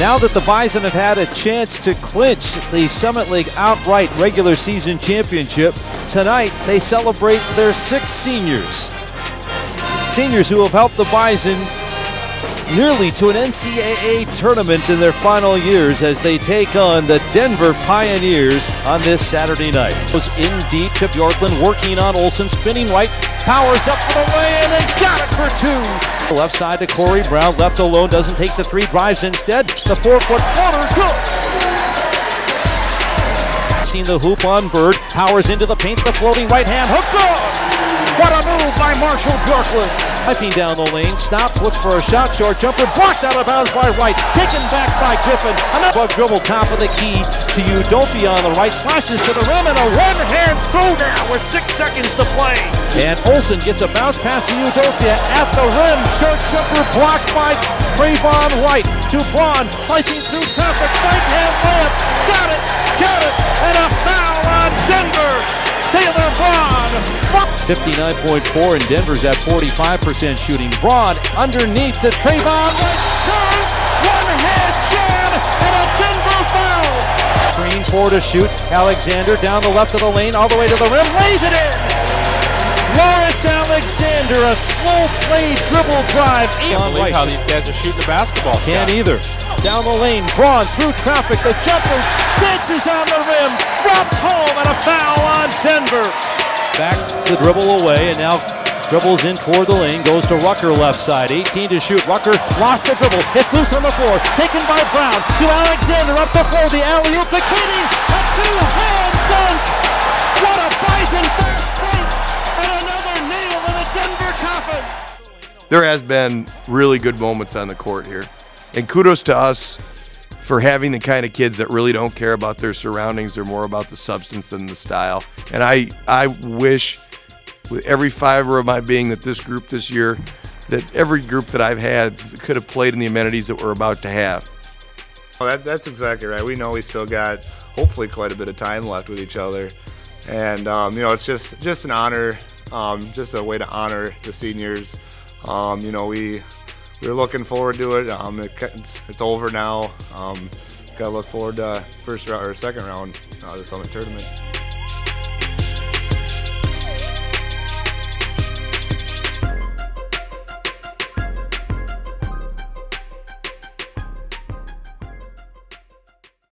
Now that the Bison have had a chance to clinch the Summit League outright regular season championship, tonight they celebrate their six seniors. Seniors who have helped the Bison nearly to an NCAA tournament in their final years as they take on the Denver Pioneers on this Saturday night. Goes in deep to Bjorklund, working on Olson, spinning right, powers up for the lay-in and got it for two. Left side to Kory Brown, left alone, doesn't take the three, drives instead. The four-foot floater, good. Seen the hoop on Bird, powers into the paint, the floating right hand, hook good. What a move by Marshall Bjorklund. Piping down the lane, stops, looks for a shot, short jumper, blocked out of bounds by Wright, taken back by Griffin. Another dribble, top of the key to Udofia on the right, slashes to the rim, and a one-hand throwdown with six seconds to play. And Olson gets a bounce pass to Udofia at the rim, short jumper blocked by TrayVonn Wright to Braun, slicing through traffic, right hand layup, got it, Taylor Braun 59.4 and Denver's at 45% shooting. Broad underneath to Trayvon. Turns one hand jam and a Denver foul. Screen four to shoot. Alexander down the left of the lane all the way to the rim. Lays it in. Lawrence Alexander, a slow play dribble drive. Can't believe how these guys are shooting the basketball. Can't either. Down the lane, Braun through traffic. The jumper dances on the rim, drops home, and a foul on Denver backs the dribble away and now dribbles in toward the lane, goes to Rucker left side, 18 to shoot. Rucker lost the dribble, hits loose on the floor, taken by Brown to Alexander up the floor, the alley oop to Kading, a two-hand dunk. What a Bison break and another nail in the Denver coffin. There has been really good moments on the court here, and kudos to us for having the kind of kids that really don't care about their surroundings. They're more about the substance than the style. And I, I wish with every fiber of my being that this group this year, that every group that I've had could have played in the amenities that we're about to have. Well, that, that's exactly right. We know we still got hopefully quite a bit of time left with each other. And, um, you know, it's just, just an honor, um, just a way to honor the seniors. Um, you know, we we're looking forward to it. Um, it it's, it's, over now. Um, Got to look forward to first round or second round of the Summit tournament.